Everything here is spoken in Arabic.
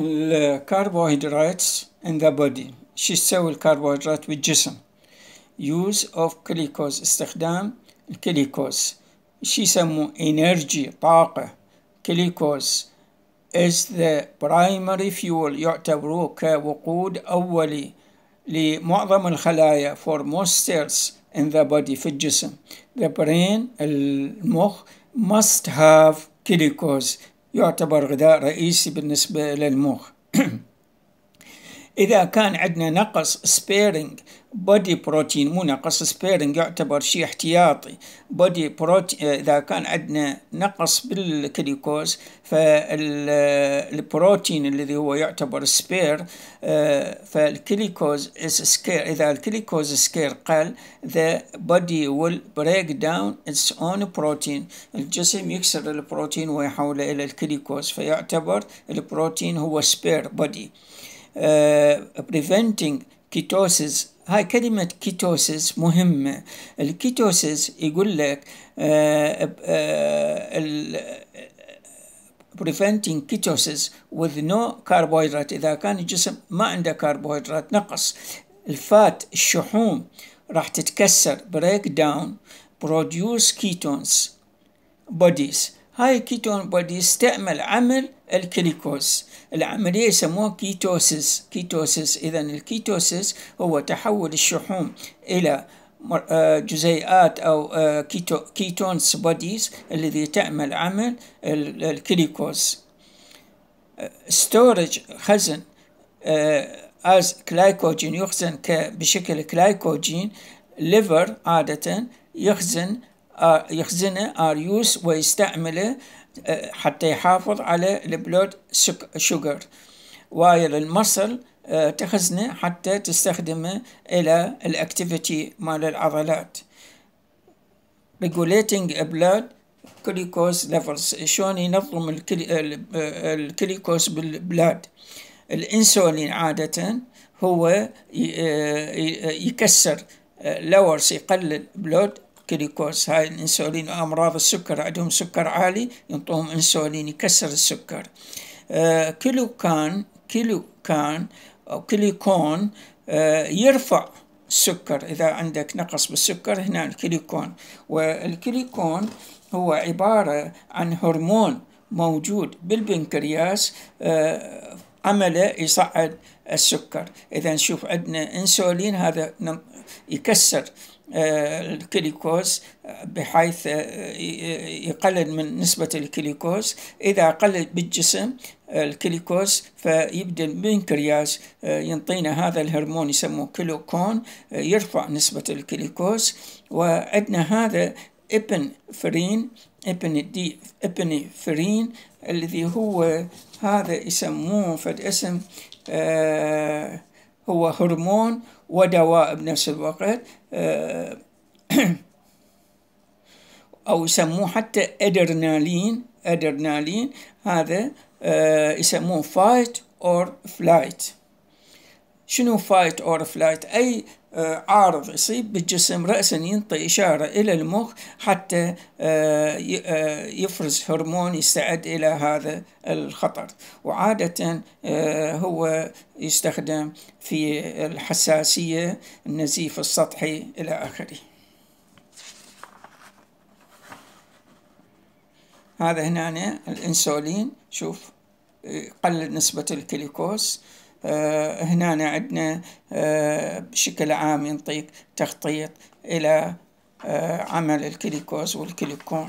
الكربوهيدرات in the body. شو تسوي الكربوهيدرات بالجسم؟ use of glucose استخدام الكليكوز شو يسموه؟ energy طاقة. glucose is the primary fuel يعتبر كوقود أولي لمعظم الخلايا for most cells in the body في الجسم. the brain المخ must have glucose. يعتبر غذاء رئيسي بالنسبة للمخ. إذا كان عندنا نقص sparing body protein مو نقص sparing يعتبر شيء احتياطي. body protein إذا كان عندنا نقص بالكليكوز فالبروتين الذي هو يعتبر spare فال glucose scarce إذا ال glucose scarce قل the body will break down its own protein. الجسم يكسر البروتين ويحوله إلى الكليكوز فيعتبر البروتين هو body. uh, آه، preventing ketosis. هاي كلمة ketosis مهمة. ال ketosis يقول لك آه، آه، preventing ketosis with no carbohydrate. إذا كان الجسم ما عنده كربوهيدرات نقص. ال fat الشحوم راح تتكسر. break down produce ketones. bodies. هاي ketone bodies تعمل عمل الكليكوز. العملية يسموها ketosis. ketosis إذا ال ketosis هو تحول الشحوم إلى جزيئات أو keto ketones bodies الذي تعمل عمل الكليكوز. storage خزن as glycogen يخزن بشكل glycogen liver عادة يخزن يخزنه اريوس ويستعمله حتى يحافظ على ال blood sugar. while ال muscle تخزنه حتى تستخدمه إلى ال activity مال العضلات. Regulating blood glucose levels شلون ينظم ال glucose بال blood. الإنسولين عادة هو يكسر lowers يقلل blood glucose هاي الانسولين أمراض السكر عندهم سكر عالي ينطوهم إنسولين يكسر السكر. glucagon glucagon أو كليكون يرفع السكر. إذا عندك نقص بالسكر هنا الكليكون والكليكون هو عبارة عن هرمون موجود بالبنكرياس عمله يصعد السكر. إذا نشوف عندنا إنسولين هذا يكسر الكليكوز بحيث يقلل من نسبة الكليكوز. إذا قلل بالجسم الكليكوز فيبدأ البنكرياس ينطينا هذا الهرمون يسموه كليكون يرفع نسبة الكليكوز. وعندنا هذا epinephrine ابن دي epinephrine الذي هو هذا يسموه فد اسم آه هو هرمون ودواء بنفس الوقت أو يسموه حتى أدرنالين أدرنالين هذا يسموه fight or flight شنو fight or flight أي عارض يصيب بالجسم رأسا ينطي إشارة إلى المخ حتى يفرز هرمون يستعد إلى هذا الخطر. وعادة هو يستخدم في الحساسية النزيف السطحي إلى آخره. هذا هنا الإنسولين شوف قلل نسبة الكليكوز. آه هنا عندنا آه بشكل عام ينطيك تخطيط إلى آه عمل الكليكوز والكليكون